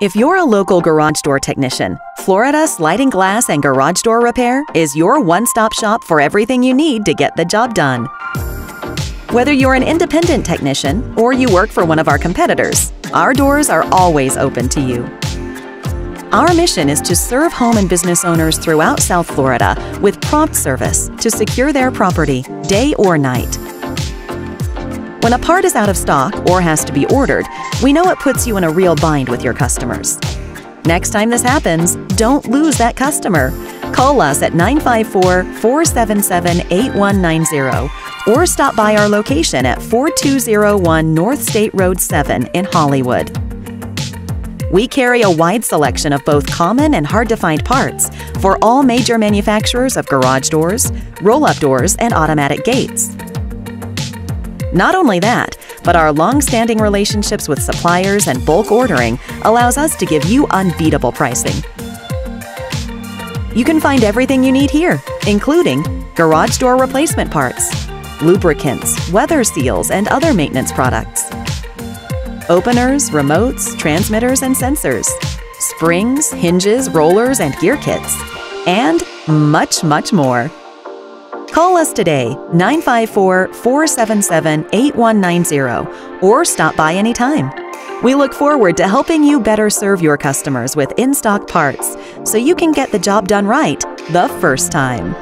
If you're a local garage door technician, Florida Sliding Glass and Garage Door Repair is your one stop shop for everything you need to get the job done. Whether you're an independent technician or you work for one of our competitors, our doors are always open to you. Our mission is to serve home and business owners throughout South Florida with prompt service to secure their property, day or night. When a part is out of stock or has to be ordered, we know it puts you in a real bind with your customers. Next time this happens, don't lose that customer. Call us at 954 477 8190 or stop by our location at 4201 North State Road 7 in Hollywood. We carry a wide selection of both common and hard to find parts for all major manufacturers of garage doors, roll up doors, and automatic gates. Not only that, but our long-standing relationships with suppliers and bulk ordering allows us to give you unbeatable pricing. You can find everything you need here, including garage door replacement parts, lubricants, weather seals, and other maintenance products, openers, remotes, transmitters, and sensors, springs, hinges, rollers, and gear kits, and much, much more. Call us today, 954 477 8190, or stop by anytime. We look forward to helping you better serve your customers with in stock parts so you can get the job done right the first time.